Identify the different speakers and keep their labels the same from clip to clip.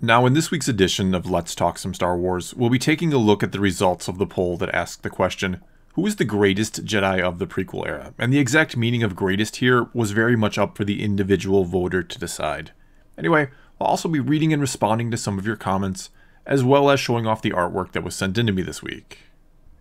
Speaker 1: Now, in this week's edition of Let's Talk Some Star Wars, we'll be taking a look at the results of the poll that asked the question Who is the greatest Jedi of the prequel era? And the exact meaning of greatest here was very much up for the individual voter to decide. Anyway, I'll also be reading and responding to some of your comments, as well as showing off the artwork that was sent in to me this week.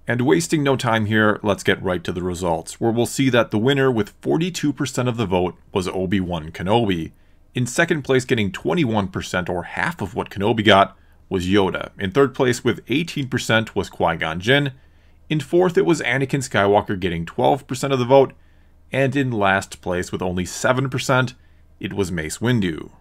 Speaker 1: And wasting no time here, let's get right to the results, where we'll see that the winner with 42% of the vote was Obi Wan Kenobi in second place, getting 21% or half of what Kenobi got, was Yoda. In third place, with 18%, was Qui Gon Jinn. In fourth, it was Anakin Skywalker getting 12% of the vote. And in last place, with only 7%, it was Mace Windu.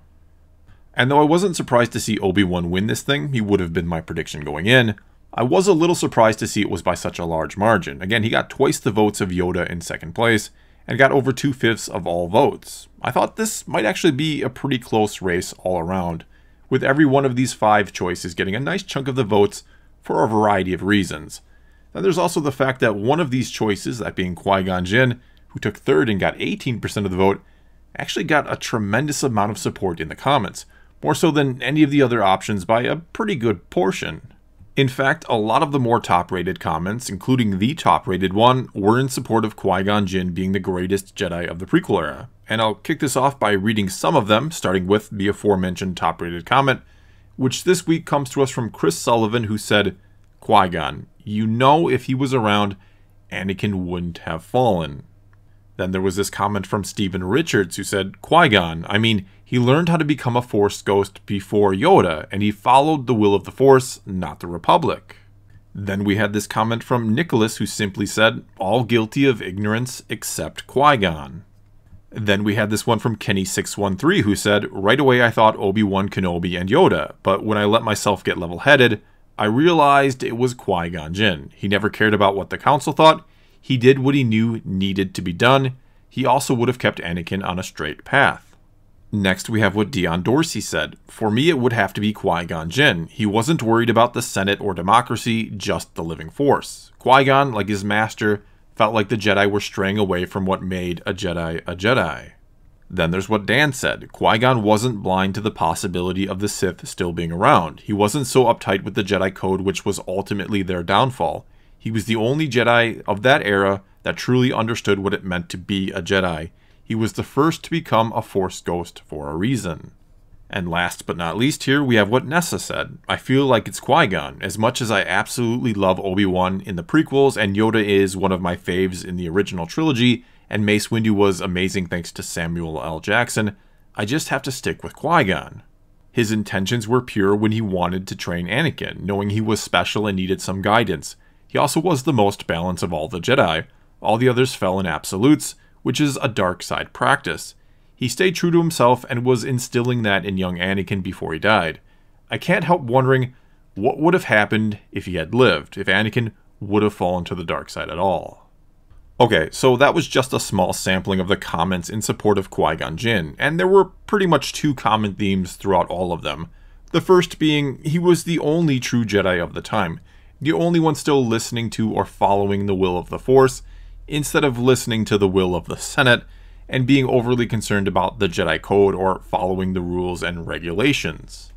Speaker 1: And though I wasn't surprised to see Obi Wan win this thing, he would have been my prediction going in, I was a little surprised to see it was by such a large margin. Again, he got twice the votes of Yoda in second place, and got over two fifths of all votes. I thought this might actually be a pretty close race all around, with every one of these five choices getting a nice chunk of the votes for a variety of reasons. Now, there's also the fact that one of these choices, that being Qui Gon Jinn, who took third and got 18% of the vote, actually got a tremendous amount of support in the comments, more so than any of the other options by a pretty good portion. In fact, a lot of the more top rated comments, including the top rated one, were in support of Qui Gon Jinn being the greatest Jedi of the prequel era. And I'll kick this off by reading some of them, starting with the aforementioned top rated comment, which this week comes to us from Chris Sullivan, who said, Qui Gon, you know if he was around, Anakin wouldn't have fallen. Then there was this comment from Stephen Richards who said, Qui Gon, I mean, he learned how to become a Force ghost before Yoda, and he followed the will of the Force, not the Republic. Then we had this comment from Nicholas who simply said, All guilty of ignorance except Qui Gon. Then we had this one from Kenny613 who said, Right away I thought Obi Wan Kenobi and Yoda, but when I let myself get level headed, I realized it was Qui Gon Jinn. He never cared about what the Council thought, he did what he knew needed to be done. He also would have kept Anakin on a straight path. Next, we have what Dion Dorsey said. For me, it would have to be Qui Gon Jinn. He wasn't worried about the Senate or democracy, just the living force. Qui Gon, like his master, felt like the Jedi were straying away from what made a Jedi a Jedi. Then there's what Dan said. Qui Gon wasn't blind to the possibility of the Sith still being around. He wasn't so uptight with the Jedi Code, which was ultimately their downfall. He was the only Jedi of that era that truly understood what it meant to be a Jedi. He was the first to become a Force ghost for a reason. And last but not least, here we have what Nessa said. I feel like it's Qui Gon. As much as I absolutely love Obi Wan in the prequels, and Yoda is one of my faves in the original trilogy, and Mace Windu was amazing thanks to Samuel L. Jackson, I just have to stick with Qui Gon. His intentions were pure when he wanted to train Anakin, knowing he was special and needed some guidance. He also was the most balanced of all the Jedi. All the others fell in absolutes, which is a dark side practice. He stayed true to himself and was instilling that in young Anakin before he died. I can't help wondering what would have happened if he had lived, if Anakin would have fallen to the dark side at all. Okay, so that was just a small sampling of the comments in support of Qui Gon Jinn, and there were pretty much two common themes throughout all of them. The first being he was the only true Jedi of the time the only one still listening to or following the will of the Force, instead of listening to the will of the Senate and being overly concerned about the Jedi Code or following the rules and regulations.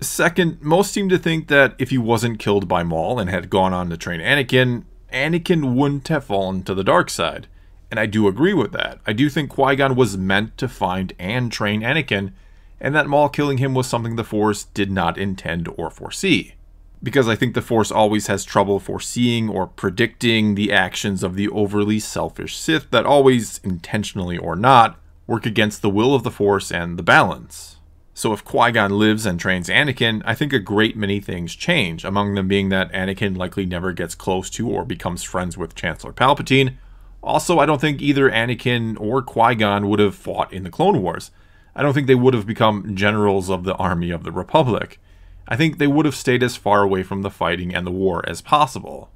Speaker 1: Second, most seem to think that if he wasn't killed by Maul and had gone on to train Anakin, Anakin wouldn't have fallen to the dark side. And I do agree with that. I do think Qui Gon was meant to find and train Anakin, and that Maul killing him was something the Force did not intend or foresee because I think the Force always has trouble foreseeing or predicting the actions of the overly selfish Sith that always, intentionally or not, work against the will of the Force and the balance. So if Qui-Gon lives and trains Anakin, I think a great many things change, among them being that Anakin likely never gets close to or becomes friends with Chancellor Palpatine. Also, I don't think either Anakin or Qui-Gon would have fought in the Clone Wars. I don't think they would have become generals of the army of the Republic. I think they would have stayed as far away from the fighting and the war as possible.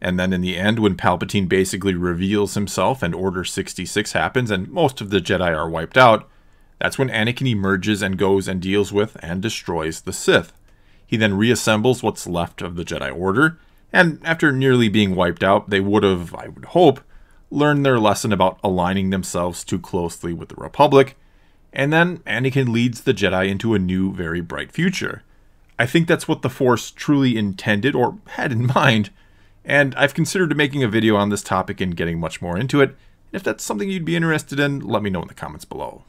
Speaker 1: And then in the end, when Palpatine basically reveals himself and Order 66 happens and most of the Jedi are wiped out, that's when Anakin emerges and goes and deals with and destroys the Sith. He then reassembles what's left of the Jedi Order, and after nearly being wiped out, they would have, I would hope, learned their lesson about aligning themselves too closely with the Republic, and then Anakin leads the Jedi into a new, very bright future. I think that's what the Force truly intended or had in mind, and I've considered making a video on this topic and getting much more into it. If that's something you'd be interested in, let me know in the comments below.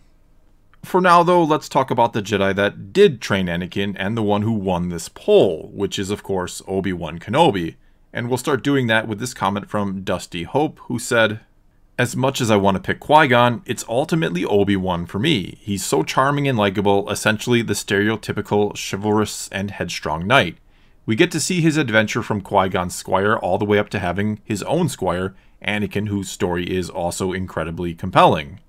Speaker 1: For now, though, let's talk about the Jedi that did train Anakin and the one who won this poll, which is, of course, Obi-Wan Kenobi. And we'll start doing that with this comment from Dusty Hope, who said, As much as I want to pick Qui-Gon, it's ultimately Obi-Wan for me. He's so charming and likable, essentially the stereotypical chivalrous and headstrong knight. We get to see his adventure from Qui-Gon's squire all the way up to having his own squire, Anakin, whose story is also incredibly compelling.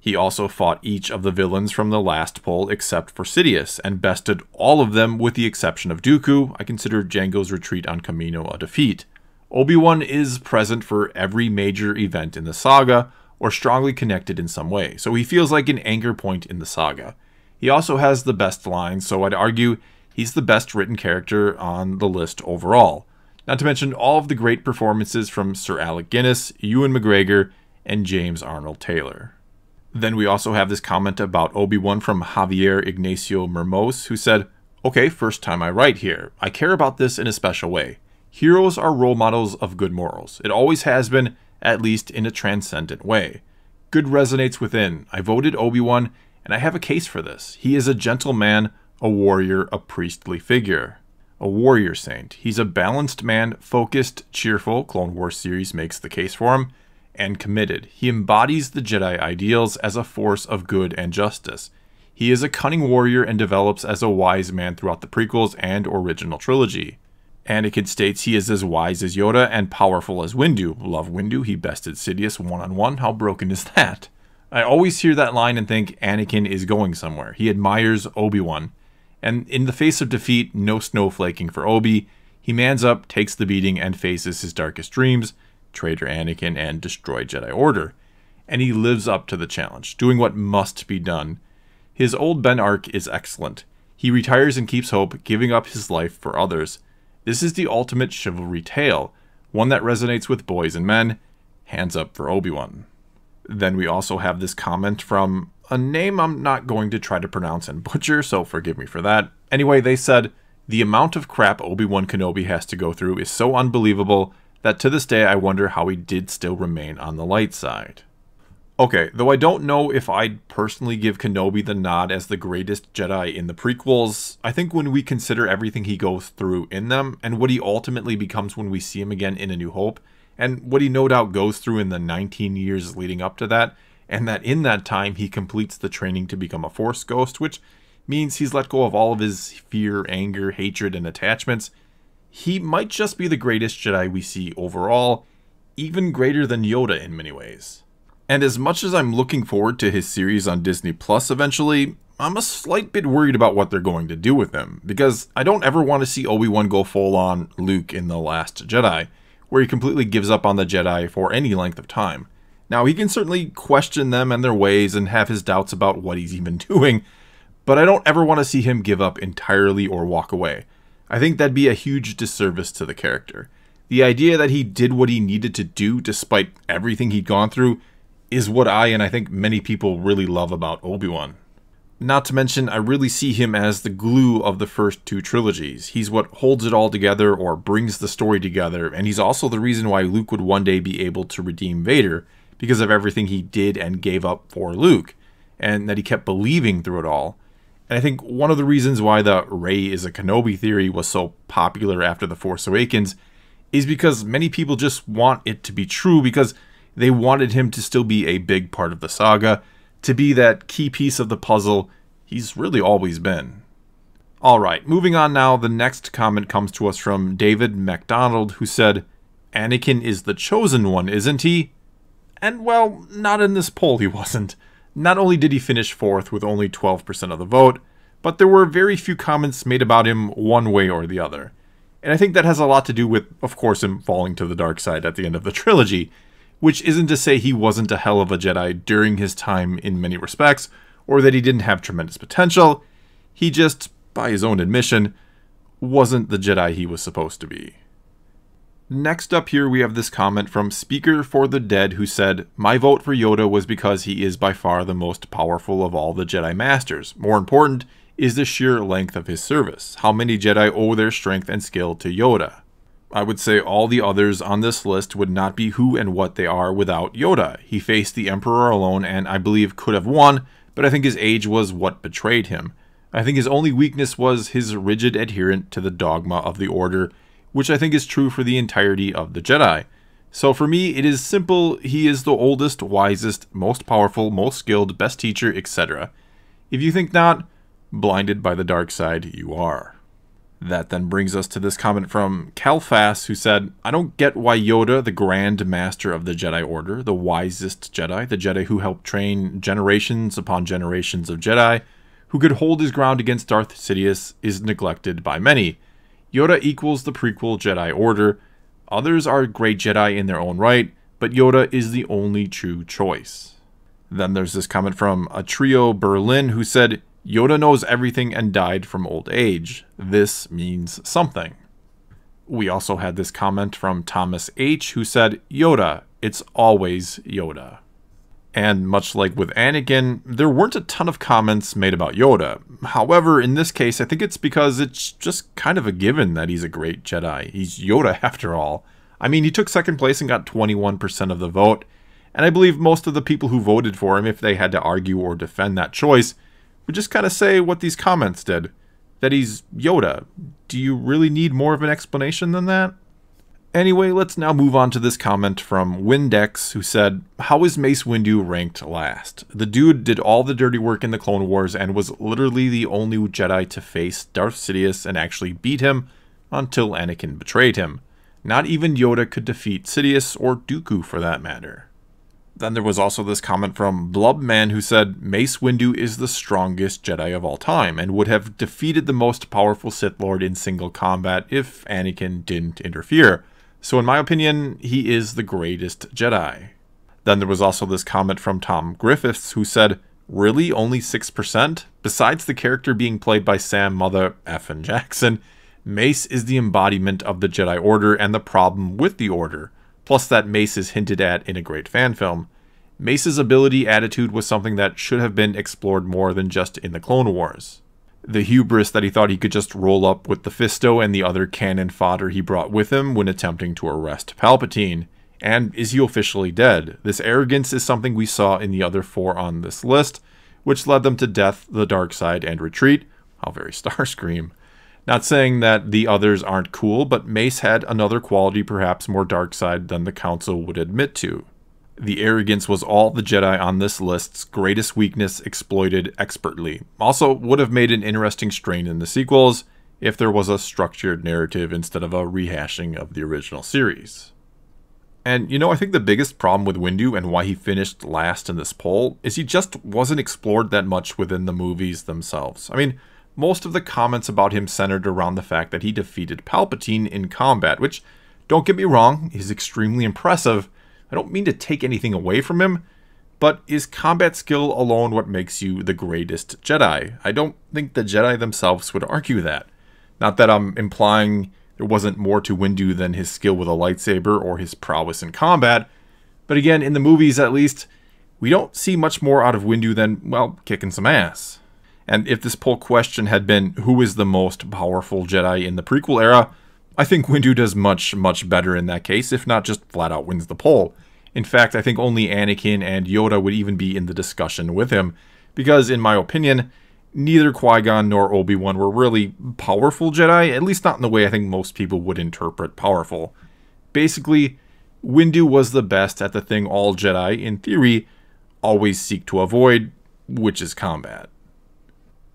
Speaker 1: He also fought each of the villains from the last poll except for Sidious, and bested all of them with the exception of Dooku. I consider Jango's retreat on Kamino a defeat. Obi-Wan is present for every major event in the saga, or strongly connected in some way, so he feels like an anchor point in the saga. He also has the best lines, so I'd argue he's the best written character on the list overall. Not to mention all of the great performances from Sir Alec Guinness, Ewan McGregor, and James Arnold Taylor. Then we also have this comment about Obi-Wan from Javier Ignacio Mermos, who said, Okay, first time I write here. I care about this in a special way. Heroes are role models of good morals. It always has been, at least in a transcendent way. Good resonates within. I voted Obi-Wan, and I have a case for this. He is a gentle man, a warrior, a priestly figure. A warrior saint. He's a balanced man, focused, cheerful. Clone Wars series makes the case for him and committed. He embodies the Jedi ideals as a force of good and justice. He is a cunning warrior and develops as a wise man throughout the prequels and original trilogy. Anakin states he is as wise as Yoda and powerful as Windu. Love Windu, he bested Sidious one on one. How broken is that? I always hear that line and think Anakin is going somewhere. He admires Obi Wan. And in the face of defeat, no snowflaking for Obi. He mans up, takes the beating, and faces his darkest dreams traitor Anakin, and destroy Jedi Order. And he lives up to the challenge, doing what must be done. His old Ben arc is excellent. He retires and keeps hope, giving up his life for others. This is the ultimate chivalry tale, one that resonates with boys and men. Hands up for Obi-Wan. Then we also have this comment from a name I'm not going to try to pronounce and butcher, so forgive me for that. Anyway, they said, The amount of crap Obi-Wan Kenobi has to go through is so unbelievable that to this day I wonder how he did still remain on the light side. Okay, though I don't know if I'd personally give Kenobi the nod as the greatest Jedi in the prequels, I think when we consider everything he goes through in them, and what he ultimately becomes when we see him again in A New Hope, and what he no doubt goes through in the 19 years leading up to that, and that in that time he completes the training to become a Force Ghost, which means he's let go of all of his fear, anger, hatred, and attachments, he might just be the greatest Jedi we see overall, even greater than Yoda in many ways. And as much as I'm looking forward to his series on Disney Plus eventually, I'm a slight bit worried about what they're going to do with him, because I don't ever want to see Obi-Wan go full on Luke in The Last Jedi, where he completely gives up on the Jedi for any length of time. Now, he can certainly question them and their ways and have his doubts about what he's even doing, but I don't ever want to see him give up entirely or walk away. I think that'd be a huge disservice to the character. The idea that he did what he needed to do despite everything he'd gone through is what I and I think many people really love about Obi-Wan. Not to mention, I really see him as the glue of the first two trilogies. He's what holds it all together or brings the story together, and he's also the reason why Luke would one day be able to redeem Vader because of everything he did and gave up for Luke, and that he kept believing through it all. And I think one of the reasons why the Rey is a Kenobi theory was so popular after The Force Awakens is because many people just want it to be true because they wanted him to still be a big part of the saga, to be that key piece of the puzzle he's really always been. Alright, moving on now, the next comment comes to us from David MacDonald, who said, Anakin is the chosen one, isn't he? And well, not in this poll he wasn't. Not only did he finish fourth with only 12% of the vote, but there were very few comments made about him one way or the other. And I think that has a lot to do with, of course, him falling to the dark side at the end of the trilogy, which isn't to say he wasn't a hell of a Jedi during his time in many respects, or that he didn't have tremendous potential. He just, by his own admission, wasn't the Jedi he was supposed to be. Next up here, we have this comment from Speaker for the Dead who said, My vote for Yoda was because he is by far the most powerful of all the Jedi Masters. More important, is the sheer length of his service. How many Jedi owe their strength and skill to Yoda? I would say all the others on this list would not be who and what they are without Yoda. He faced the Emperor alone and I believe could have won, but I think his age was what betrayed him. I think his only weakness was his rigid adherence to the dogma of the Order, which I think is true for the entirety of the Jedi. So for me, it is simple he is the oldest, wisest, most powerful, most skilled, best teacher, etc. If you think not, blinded by the dark side, you are. That then brings us to this comment from Calfas, who said, I don't get why Yoda, the Grand Master of the Jedi Order, the wisest Jedi, the Jedi who helped train generations upon generations of Jedi, who could hold his ground against Darth Sidious, is neglected by many. Yoda equals the prequel Jedi Order. Others are great Jedi in their own right, but Yoda is the only true choice. Then there's this comment from a trio Berlin who said, Yoda knows everything and died from old age. This means something. We also had this comment from Thomas H., who said, Yoda, it's always Yoda. And much like with Anakin, there weren't a ton of comments made about Yoda. However, in this case, I think it's because it's just kind of a given that he's a great Jedi. He's Yoda after all. I mean, he took second place and got 21% of the vote, and I believe most of the people who voted for him, if they had to argue or defend that choice, would just kind of say what these comments did that he's Yoda. Do you really need more of an explanation than that? Anyway, let's now move on to this comment from Windex, who said, How is Mace Windu ranked last? The dude did all the dirty work in the Clone Wars and was literally the only Jedi to face Darth Sidious and actually beat him until Anakin betrayed him. Not even Yoda could defeat Sidious or Dooku for that matter. Then there was also this comment from Blubman who said Mace Windu is the strongest Jedi of all time and would have defeated the most powerful Sith Lord in single combat if Anakin didn't interfere. So in my opinion, he is the greatest Jedi. Then there was also this comment from Tom Griffiths who said, Really? Only 6%? Besides the character being played by Sam Mother Effin Jackson, Mace is the embodiment of the Jedi Order and the problem with the Order plus that Mace is hinted at in a great fan film. Mace's ability attitude was something that should have been explored more than just in the Clone Wars. The hubris that he thought he could just roll up with the Fisto and the other cannon fodder he brought with him when attempting to arrest Palpatine. And is he officially dead? This arrogance is something we saw in the other four on this list, which led them to death, the dark side, and retreat. How very Starscream. Not saying that the others aren't cool, but Mace had another quality perhaps more dark side than the Council would admit to. The arrogance was all the Jedi on this list's greatest weakness exploited expertly. Also, would have made an interesting strain in the sequels if there was a structured narrative instead of a rehashing of the original series. And you know, I think the biggest problem with Windu and why he finished last in this poll is he just wasn't explored that much within the movies themselves. I mean, most of the comments about him centered around the fact that he defeated Palpatine in combat, which, don't get me wrong, is extremely impressive. I don't mean to take anything away from him, but is combat skill alone what makes you the greatest Jedi? I don't think the Jedi themselves would argue that. Not that I'm implying there wasn't more to Windu than his skill with a lightsaber or his prowess in combat, but again, in the movies at least, we don't see much more out of Windu than, well, kicking some ass. And if this poll question had been who is the most powerful Jedi in the prequel era, I think Windu does much, much better in that case, if not just flat out wins the poll. In fact, I think only Anakin and Yoda would even be in the discussion with him, because in my opinion, neither Qui-Gon nor Obi-Wan were really powerful Jedi, at least not in the way I think most people would interpret powerful. Basically, Windu was the best at the thing all Jedi, in theory, always seek to avoid, which is combat.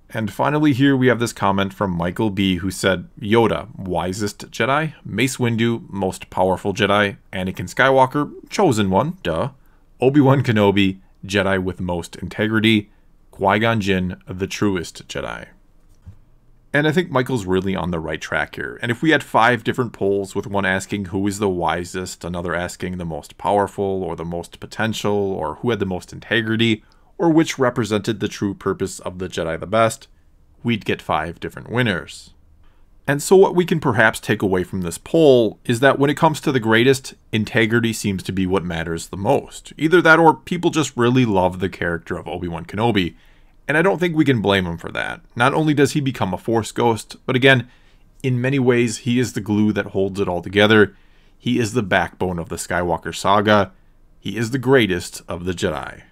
Speaker 1: And finally, here we have this comment from Michael B., who said Yoda, wisest Jedi, Mace Windu, most powerful Jedi, Anakin Skywalker, chosen one, duh, Obi Wan Kenobi, Jedi with most integrity, Qui Gon Jinn, the truest Jedi. And I think Michael's really on the right track here. And if we had five different polls, with one asking who is the wisest, another asking the most powerful, or the most potential, or who had the most integrity, or which represented the true purpose of the Jedi the best, we'd get five different winners. And so, what we can perhaps take away from this poll is that when it comes to the greatest, integrity seems to be what matters the most. Either that or people just really love the character of Obi Wan Kenobi. And I don't think we can blame him for that. Not only does he become a Force ghost, but again, in many ways, he is the glue that holds it all together. He is the backbone of the Skywalker saga. He is the greatest of the Jedi.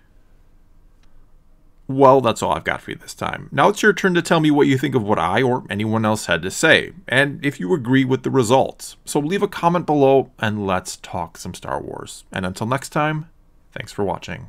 Speaker 1: Well, that's all I've got for you this time. Now it's your turn to tell me what you think of what I or anyone else had to say, and if you agree with the results. So leave a comment below and let's talk some Star Wars. And until next time, thanks for watching.